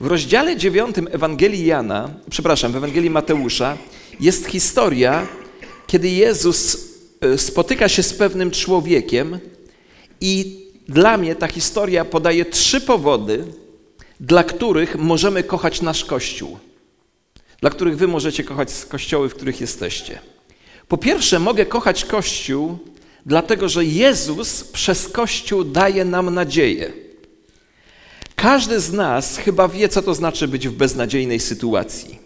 W rozdziale 9 Ewangelii Jana, przepraszam, w Ewangelii Mateusza jest historia, kiedy Jezus e, spotyka się z pewnym człowiekiem i dla mnie ta historia podaje trzy powody, dla których możemy kochać nasz Kościół. Dla których wy możecie kochać kościoły, w których jesteście. Po pierwsze, mogę kochać Kościół, dlatego że Jezus przez Kościół daje nam nadzieję. Każdy z nas chyba wie, co to znaczy być w beznadziejnej sytuacji.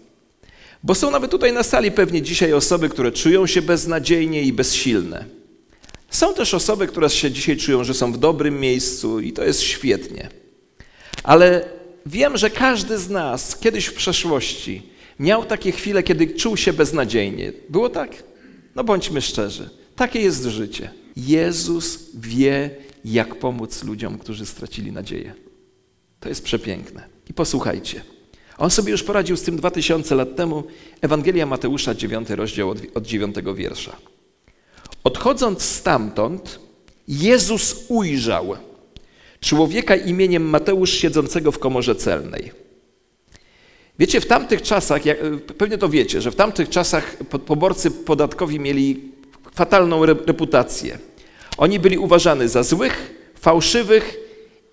Bo są nawet tutaj na sali pewnie dzisiaj osoby, które czują się beznadziejnie i bezsilne. Są też osoby, które się dzisiaj czują, że są w dobrym miejscu i to jest świetnie. Ale wiem, że każdy z nas kiedyś w przeszłości miał takie chwile, kiedy czuł się beznadziejnie. Było tak? No bądźmy szczerzy. Takie jest życie. Jezus wie, jak pomóc ludziom, którzy stracili nadzieję. To jest przepiękne. I posłuchajcie. On sobie już poradził z tym dwa tysiące lat temu. Ewangelia Mateusza, 9 rozdział od, od 9 wiersza. Odchodząc stamtąd, Jezus ujrzał człowieka imieniem Mateusz siedzącego w komorze celnej. Wiecie, w tamtych czasach, pewnie to wiecie, że w tamtych czasach poborcy podatkowi mieli fatalną reputację. Oni byli uważani za złych, fałszywych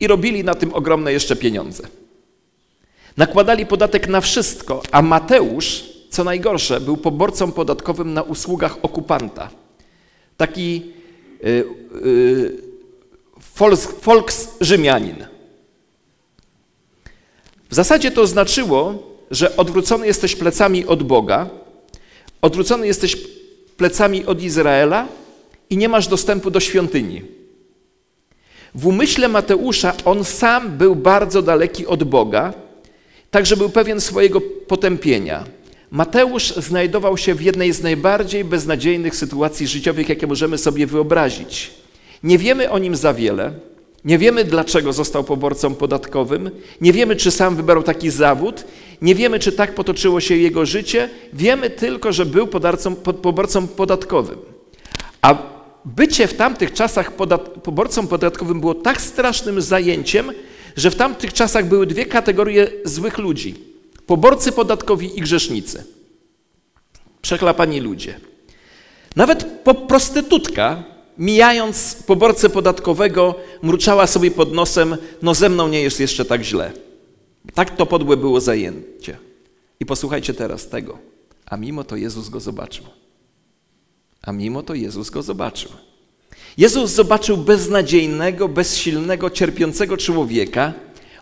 i robili na tym ogromne jeszcze pieniądze. Nakładali podatek na wszystko, a Mateusz, co najgorsze, był poborcą podatkowym na usługach okupanta. Taki yy, yy, Volks Rzymianin. W zasadzie to znaczyło, że odwrócony jesteś plecami od Boga, odwrócony jesteś plecami od Izraela i nie masz dostępu do świątyni. W umyśle Mateusza on sam był bardzo daleki od Boga, także był pewien swojego potępienia. Mateusz znajdował się w jednej z najbardziej beznadziejnych sytuacji życiowych, jakie możemy sobie wyobrazić. Nie wiemy o nim za wiele, nie wiemy dlaczego został poborcą podatkowym, nie wiemy czy sam wybrał taki zawód, nie wiemy czy tak potoczyło się jego życie, wiemy tylko, że był podarcą, poborcą podatkowym. A bycie w tamtych czasach podat, poborcą podatkowym było tak strasznym zajęciem, że w tamtych czasach były dwie kategorie złych ludzi: poborcy podatkowi i grzesznicy. Przechlapani ludzie. Nawet po prostytutka mijając poborcę podatkowego, mruczała sobie pod nosem, no ze mną nie jest jeszcze tak źle. Tak to podłe było zajęcie. I posłuchajcie teraz tego. A mimo to Jezus go zobaczył. A mimo to Jezus go zobaczył. Jezus zobaczył beznadziejnego, bezsilnego, cierpiącego człowieka,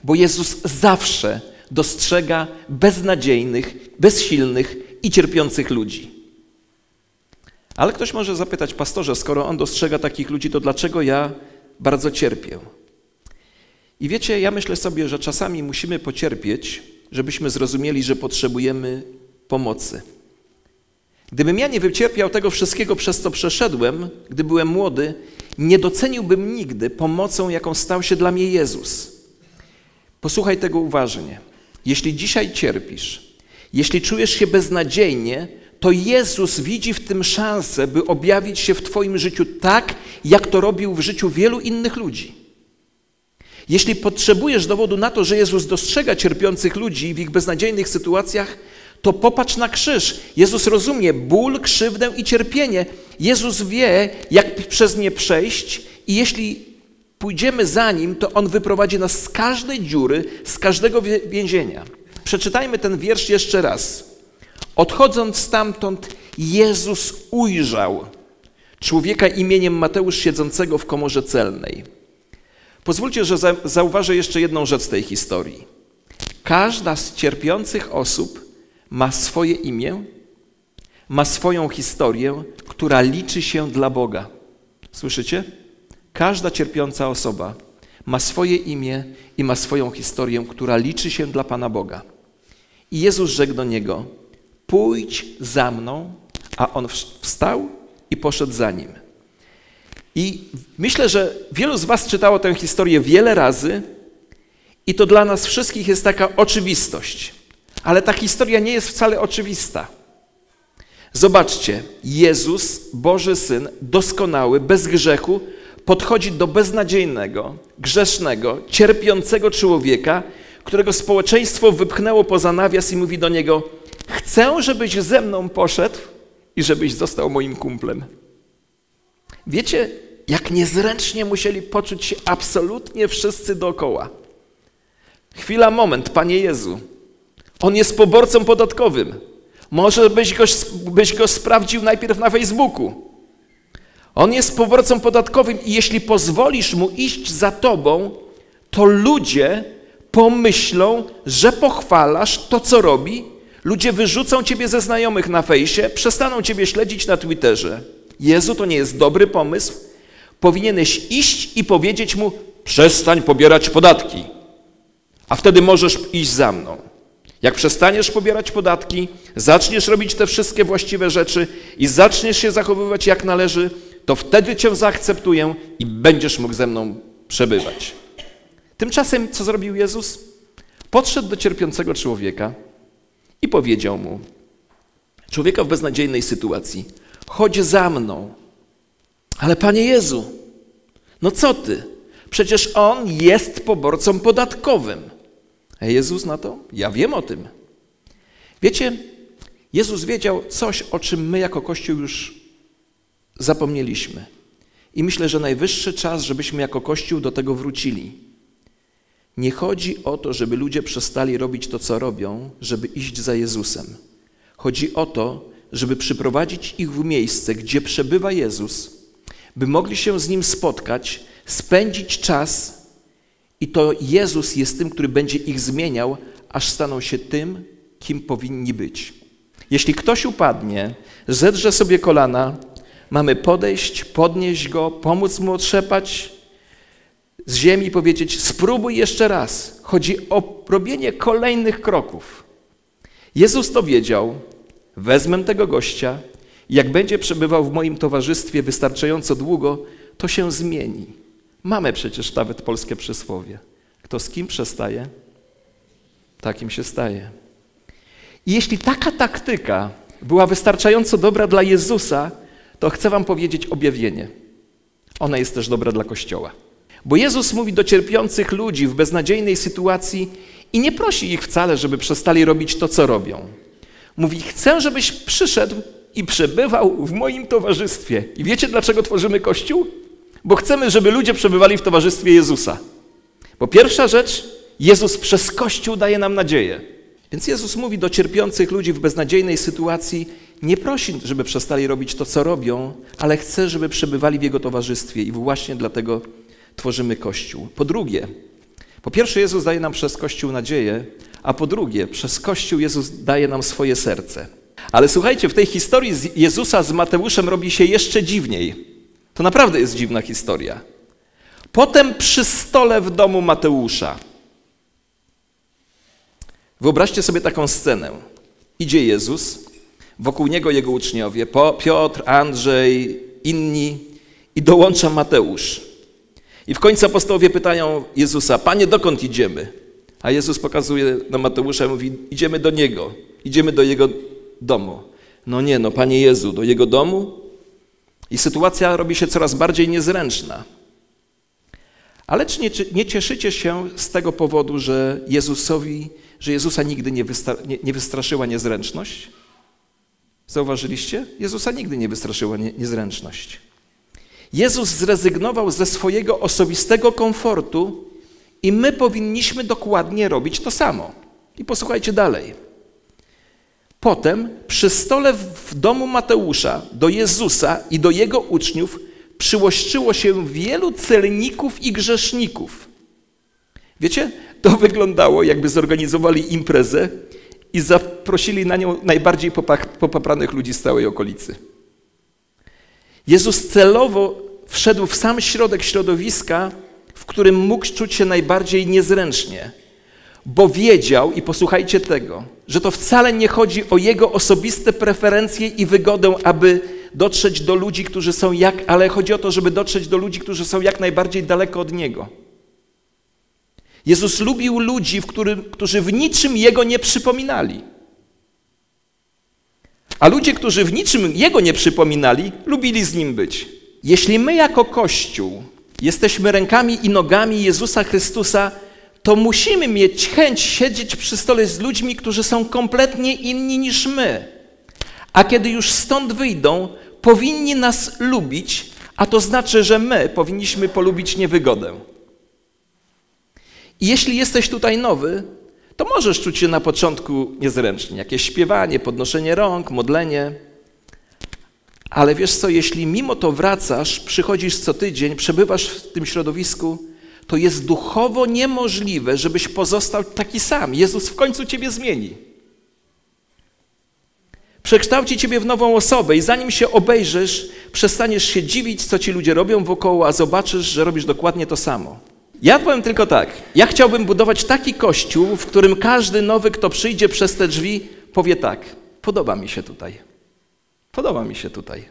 bo Jezus zawsze dostrzega beznadziejnych, bezsilnych i cierpiących ludzi. Ale ktoś może zapytać, pastorze, skoro on dostrzega takich ludzi, to dlaczego ja bardzo cierpię? I wiecie, ja myślę sobie, że czasami musimy pocierpieć, żebyśmy zrozumieli, że potrzebujemy pomocy. Gdybym ja nie wycierpiał tego wszystkiego, przez co przeszedłem, gdy byłem młody, nie doceniłbym nigdy pomocą, jaką stał się dla mnie Jezus. Posłuchaj tego uważnie. Jeśli dzisiaj cierpisz, jeśli czujesz się beznadziejnie, to Jezus widzi w tym szansę, by objawić się w Twoim życiu tak, jak to robił w życiu wielu innych ludzi. Jeśli potrzebujesz dowodu na to, że Jezus dostrzega cierpiących ludzi w ich beznadziejnych sytuacjach, to popatrz na krzyż. Jezus rozumie ból, krzywdę i cierpienie. Jezus wie, jak przez nie przejść, i jeśli pójdziemy za nim, to on wyprowadzi nas z każdej dziury, z każdego więzienia. Przeczytajmy ten wiersz jeszcze raz. Odchodząc stamtąd, Jezus ujrzał człowieka imieniem Mateusz siedzącego w komorze celnej. Pozwólcie, że zauważę jeszcze jedną rzecz z tej historii. Każda z cierpiących osób ma swoje imię, ma swoją historię, która liczy się dla Boga. Słyszycie? Każda cierpiąca osoba ma swoje imię i ma swoją historię, która liczy się dla Pana Boga. I Jezus rzekł do niego: pójdź za mną, a on wstał i poszedł za nim. I myślę, że wielu z Was czytało tę historię wiele razy, i to dla nas wszystkich jest taka oczywistość. Ale ta historia nie jest wcale oczywista. Zobaczcie, Jezus, Boży Syn, doskonały, bez grzechu, podchodzi do beznadziejnego, grzesznego, cierpiącego człowieka, którego społeczeństwo wypchnęło poza nawias i mówi do niego: Chcę, żebyś ze mną poszedł i żebyś został moim kumplem. Wiecie, jak niezręcznie musieli poczuć się absolutnie wszyscy dookoła. Chwila, moment, Panie Jezu. On jest poborcą podatkowym. Może byś go, byś go sprawdził najpierw na Facebooku. On jest poborcą podatkowym i jeśli pozwolisz mu iść za tobą, to ludzie pomyślą, że pochwalasz to, co robi. Ludzie wyrzucą ciebie ze znajomych na fejsie, przestaną ciebie śledzić na Twitterze. Jezu, to nie jest dobry pomysł. Powinieneś iść i powiedzieć mu: przestań pobierać podatki, a wtedy możesz iść za mną. Jak przestaniesz pobierać podatki, zaczniesz robić te wszystkie właściwe rzeczy i zaczniesz się zachowywać jak należy, to wtedy cię zaakceptuję i będziesz mógł ze mną przebywać. Tymczasem co zrobił Jezus? Podszedł do cierpiącego człowieka i powiedział mu, człowieka w beznadziejnej sytuacji, chodź za mną. Ale Panie Jezu, no co ty? Przecież On jest poborcą podatkowym. A Jezus na to? Ja wiem o tym. Wiecie, Jezus wiedział coś, o czym my jako Kościół już zapomnieliśmy. I myślę, że najwyższy czas, żebyśmy jako Kościół do tego wrócili. Nie chodzi o to, żeby ludzie przestali robić to, co robią, żeby iść za Jezusem. Chodzi o to, żeby przyprowadzić ich w miejsce, gdzie przebywa Jezus, by mogli się z Nim spotkać, spędzić czas i to Jezus jest tym, który będzie ich zmieniał, aż staną się tym, kim powinni być. Jeśli ktoś upadnie, zedrze sobie kolana, mamy podejść, podnieść go, pomóc mu otrzepać z ziemi i powiedzieć: Spróbuj jeszcze raz. Chodzi o robienie kolejnych kroków. Jezus to wiedział. Wezmę tego gościa, jak będzie przebywał w moim towarzystwie wystarczająco długo, to się zmieni. Mamy przecież nawet polskie przysłowie. Kto z kim przestaje, takim się staje. I jeśli taka taktyka była wystarczająco dobra dla Jezusa, to chcę Wam powiedzieć objawienie. Ona jest też dobra dla Kościoła. Bo Jezus mówi do cierpiących ludzi w beznadziejnej sytuacji i nie prosi ich wcale, żeby przestali robić to, co robią. Mówi: Chcę, żebyś przyszedł i przebywał w moim towarzystwie. I wiecie, dlaczego tworzymy Kościół? Bo chcemy, żeby ludzie przebywali w towarzystwie Jezusa. Bo pierwsza rzecz, Jezus przez Kościół daje nam nadzieję. Więc Jezus mówi do cierpiących ludzi w beznadziejnej sytuacji, nie prosi, żeby przestali robić to, co robią, ale chce, żeby przebywali w Jego towarzystwie i właśnie dlatego tworzymy Kościół. Po drugie, po pierwsze Jezus daje nam przez Kościół nadzieję, a po drugie, przez Kościół Jezus daje nam swoje serce. Ale słuchajcie, w tej historii Jezusa z Mateuszem robi się jeszcze dziwniej. To naprawdę jest dziwna historia. Potem przy stole w domu Mateusza. Wyobraźcie sobie taką scenę. Idzie Jezus, wokół niego jego uczniowie, Piotr, Andrzej, inni i dołącza Mateusz. I w końcu apostołowie pytają Jezusa, Panie, dokąd idziemy? A Jezus pokazuje na Mateusza i mówi, idziemy do Niego, idziemy do Jego domu. No nie, no Panie Jezu, do Jego domu? I sytuacja robi się coraz bardziej niezręczna. Ale czy nie, nie cieszycie się z tego powodu, że Jezusowi, że Jezusa nigdy nie, nie, nie wystraszyła niezręczność? Zauważyliście? Jezusa nigdy nie wystraszyła nie, niezręczność. Jezus zrezygnował ze swojego osobistego komfortu i my powinniśmy dokładnie robić to samo. I posłuchajcie dalej. Potem przy stole w domu Mateusza do Jezusa i do jego uczniów przyłościło się wielu celników i grzeszników. Wiecie, to wyglądało, jakby zorganizowali imprezę i zaprosili na nią najbardziej popapranych ludzi z całej okolicy. Jezus celowo wszedł w sam środek środowiska, w którym mógł czuć się najbardziej niezręcznie, bo wiedział, i posłuchajcie tego, że to wcale nie chodzi o jego osobiste preferencje i wygodę, aby dotrzeć do ludzi, którzy są jak, ale chodzi o to, żeby dotrzeć do ludzi, którzy są jak najbardziej daleko od niego. Jezus lubił ludzi, w którym, którzy w niczym jego nie przypominali. A ludzie, którzy w niczym jego nie przypominali, lubili z nim być. Jeśli my jako Kościół jesteśmy rękami i nogami Jezusa Chrystusa, to musimy mieć chęć siedzieć przy stole z ludźmi, którzy są kompletnie inni niż my. A kiedy już stąd wyjdą, powinni nas lubić, a to znaczy, że my powinniśmy polubić niewygodę. I jeśli jesteś tutaj nowy, to możesz czuć się na początku niezręcznie. Jakieś śpiewanie, podnoszenie rąk, modlenie. Ale wiesz co, jeśli mimo to wracasz, przychodzisz co tydzień, przebywasz w tym środowisku, to jest duchowo niemożliwe, żebyś pozostał taki sam. Jezus w końcu ciebie zmieni. Przekształci ciebie w nową osobę i zanim się obejrzysz, przestaniesz się dziwić, co ci ludzie robią wokoło, a zobaczysz, że robisz dokładnie to samo. Ja powiem tylko tak. Ja chciałbym budować taki kościół, w którym każdy nowy, kto przyjdzie przez te drzwi, powie tak: Podoba mi się tutaj. Podoba mi się tutaj.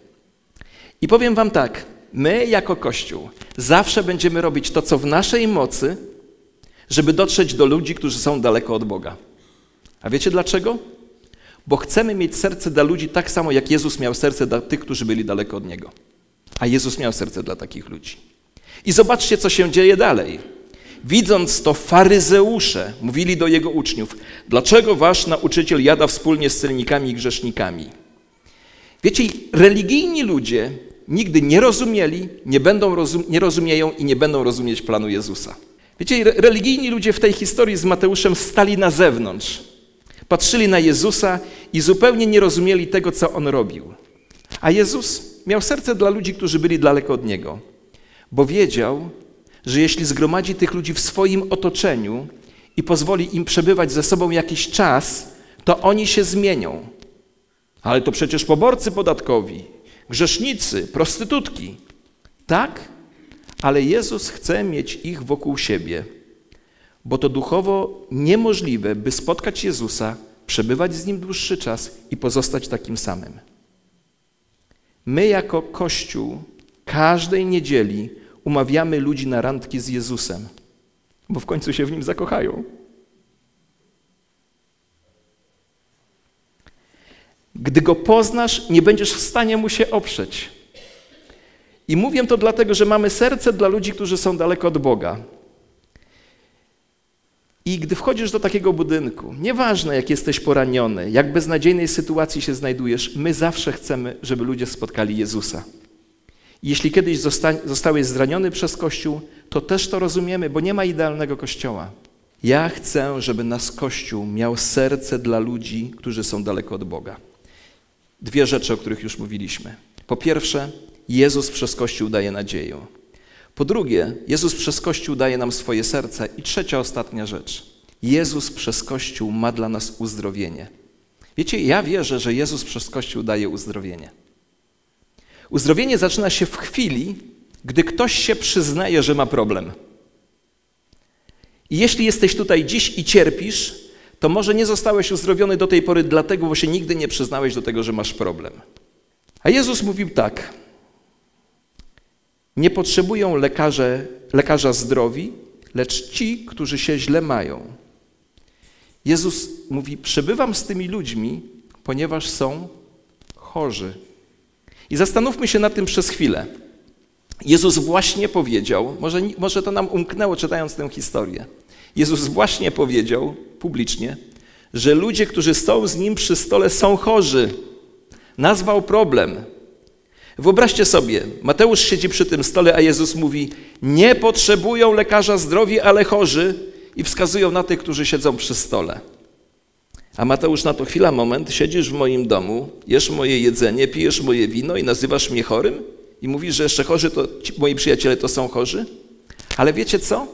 I powiem Wam tak: my, jako Kościół, zawsze będziemy robić to, co w naszej mocy, żeby dotrzeć do ludzi, którzy są daleko od Boga. A wiecie dlaczego? Bo chcemy mieć serce dla ludzi tak samo, jak Jezus miał serce dla tych, którzy byli daleko od Niego. A Jezus miał serce dla takich ludzi. I zobaczcie, co się dzieje dalej. Widząc to, faryzeusze mówili do jego uczniów: Dlaczego wasz nauczyciel jada wspólnie z celnikami i grzesznikami? Wiecie, religijni ludzie nigdy nie rozumieli, nie, będą rozum nie rozumieją i nie będą rozumieć planu Jezusa. Wiecie, religijni ludzie w tej historii z Mateuszem stali na zewnątrz. Patrzyli na Jezusa i zupełnie nie rozumieli tego, co on robił. A Jezus miał serce dla ludzi, którzy byli daleko od niego bo wiedział, że jeśli zgromadzi tych ludzi w swoim otoczeniu i pozwoli im przebywać ze sobą jakiś czas, to oni się zmienią. Ale to przecież poborcy podatkowi, grzesznicy, prostytutki. Tak, ale Jezus chce mieć ich wokół siebie, bo to duchowo niemożliwe, by spotkać Jezusa, przebywać z Nim dłuższy czas i pozostać takim samym. My jako Kościół każdej niedzieli umawiamy ludzi na randki z Jezusem, bo w końcu się w nim zakochają. Gdy go poznasz, nie będziesz w stanie mu się oprzeć. I mówię to dlatego, że mamy serce dla ludzi, którzy są daleko od Boga. I gdy wchodzisz do takiego budynku, nieważne jak jesteś poraniony, jak beznadziejnej sytuacji się znajdujesz, my zawsze chcemy, żeby ludzie spotkali Jezusa. Jeśli kiedyś zostałeś zraniony przez Kościół, to też to rozumiemy, bo nie ma idealnego Kościoła. Ja chcę, żeby nasz Kościół miał serce dla ludzi, którzy są daleko od Boga. Dwie rzeczy, o których już mówiliśmy. Po pierwsze, Jezus przez Kościół daje nadzieję. Po drugie, Jezus przez Kościół daje nam swoje serce. I trzecia, ostatnia rzecz. Jezus przez Kościół ma dla nas uzdrowienie. Wiecie, ja wierzę, że Jezus przez Kościół daje uzdrowienie. Uzdrowienie zaczyna się w chwili, gdy ktoś się przyznaje, że ma problem. I jeśli jesteś tutaj dziś i cierpisz, to może nie zostałeś uzdrowiony do tej pory dlatego, bo się nigdy nie przyznałeś do tego, że masz problem. A Jezus mówił tak: Nie potrzebują lekarze, lekarza zdrowi, lecz ci, którzy się źle mają. Jezus mówi: Przebywam z tymi ludźmi, ponieważ są chorzy. I zastanówmy się nad tym przez chwilę. Jezus właśnie powiedział, może, może to nam umknęło czytając tę historię. Jezus właśnie powiedział publicznie, że ludzie, którzy są z Nim przy stole, są chorzy. Nazwał problem. Wyobraźcie sobie, Mateusz siedzi przy tym stole, a Jezus mówi: Nie potrzebują lekarza zdrowi, ale chorzy, i wskazują na tych, którzy siedzą przy stole. A Mateusz na to chwila, moment, siedzisz w moim domu, jesz moje jedzenie, pijesz moje wino i nazywasz mnie chorym? I mówisz, że jeszcze chorzy, to moi przyjaciele to są chorzy? Ale wiecie co?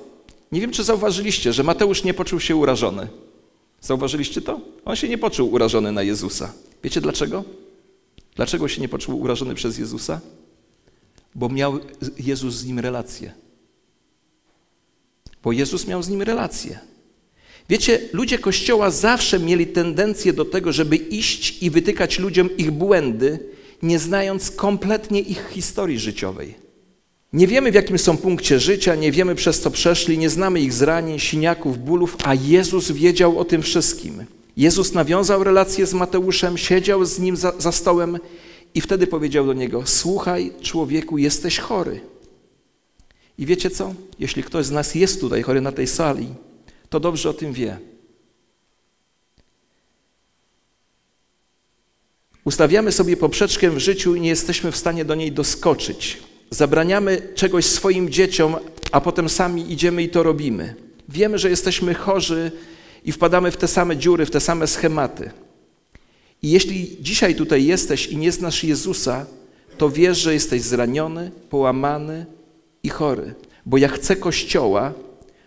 Nie wiem, czy zauważyliście, że Mateusz nie poczuł się urażony. Zauważyliście to? On się nie poczuł urażony na Jezusa. Wiecie dlaczego? Dlaczego się nie poczuł urażony przez Jezusa? Bo miał Jezus z nim relację. Bo Jezus miał z nim relację. Wiecie, ludzie Kościoła zawsze mieli tendencję do tego, żeby iść i wytykać ludziom ich błędy, nie znając kompletnie ich historii życiowej. Nie wiemy, w jakim są punkcie życia, nie wiemy, przez co przeszli, nie znamy ich zranień, siniaków, bólów, a Jezus wiedział o tym wszystkim. Jezus nawiązał relację z Mateuszem, siedział z nim za, za stołem i wtedy powiedział do niego: Słuchaj, człowieku, jesteś chory. I wiecie co? Jeśli ktoś z nas jest tutaj chory na tej sali, to dobrze o tym wie. Ustawiamy sobie poprzeczkę w życiu i nie jesteśmy w stanie do niej doskoczyć. Zabraniamy czegoś swoim dzieciom, a potem sami idziemy i to robimy. Wiemy, że jesteśmy chorzy i wpadamy w te same dziury, w te same schematy. I jeśli dzisiaj tutaj jesteś i nie znasz Jezusa, to wiesz, że jesteś zraniony, połamany i chory. Bo ja chcę kościoła,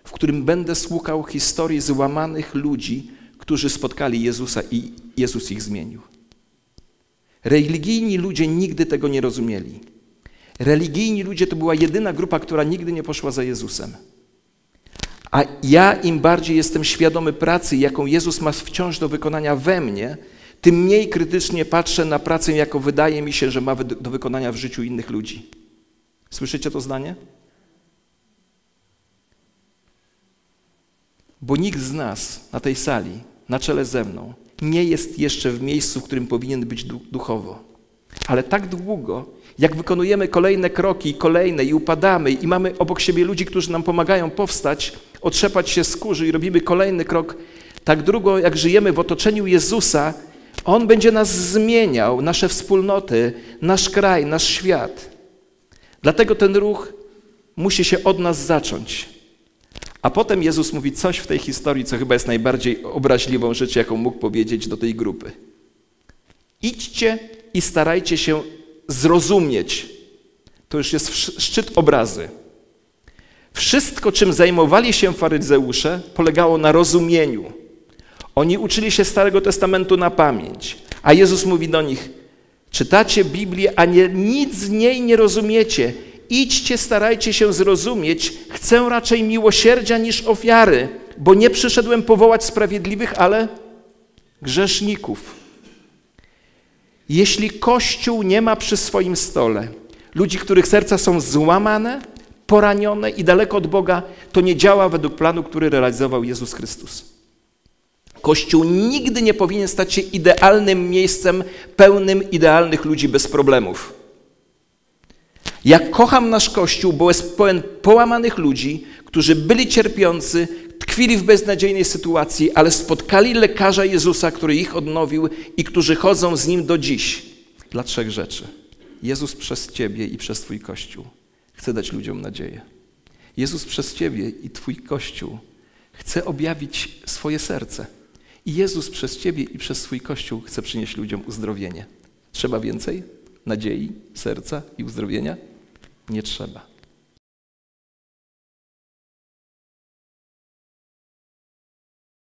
w którym będę słuchał historii złamanych ludzi, którzy spotkali Jezusa i Jezus ich zmienił. Religijni ludzie nigdy tego nie rozumieli. Religijni ludzie to była jedyna grupa, która nigdy nie poszła za Jezusem. A ja im bardziej jestem świadomy pracy, jaką Jezus ma wciąż do wykonania we mnie, tym mniej krytycznie patrzę na pracę, jaką wydaje mi się, że ma do wykonania w życiu innych ludzi. Słyszycie to zdanie? Bo nikt z nas na tej sali, na czele ze mną, nie jest jeszcze w miejscu, w którym powinien być duchowo. Ale tak długo, jak wykonujemy kolejne kroki, kolejne i upadamy i mamy obok siebie ludzi, którzy nam pomagają powstać, otrzepać się z skórzy i robimy kolejny krok, tak długo jak żyjemy w otoczeniu Jezusa, On będzie nas zmieniał, nasze wspólnoty, nasz kraj, nasz świat. Dlatego ten ruch musi się od nas zacząć. A potem Jezus mówi coś w tej historii, co chyba jest najbardziej obraźliwą rzeczą, jaką mógł powiedzieć do tej grupy. Idźcie i starajcie się zrozumieć. To już jest szczyt obrazy. Wszystko, czym zajmowali się faryzeusze, polegało na rozumieniu. Oni uczyli się Starego Testamentu na pamięć, a Jezus mówi do nich: Czytacie Biblię, a nie, nic z niej nie rozumiecie. Idźcie, starajcie się zrozumieć. Chcę raczej miłosierdzia niż ofiary, bo nie przyszedłem powołać sprawiedliwych, ale grzeszników. Jeśli Kościół nie ma przy swoim stole ludzi, których serca są złamane, poranione i daleko od Boga, to nie działa według planu, który realizował Jezus Chrystus. Kościół nigdy nie powinien stać się idealnym miejscem pełnym idealnych ludzi bez problemów. Ja kocham nasz Kościół, bo jest pełen połamanych ludzi, którzy byli cierpiący, tkwili w beznadziejnej sytuacji, ale spotkali lekarza Jezusa, który ich odnowił i którzy chodzą z Nim do dziś. Dla trzech rzeczy. Jezus przez Ciebie i przez Twój Kościół chce dać ludziom nadzieję. Jezus przez Ciebie i Twój Kościół chce objawić swoje serce. I Jezus przez Ciebie i przez swój Kościół chce przynieść ludziom uzdrowienie. Trzeba więcej nadziei, serca i uzdrowienia? Nie trzeba.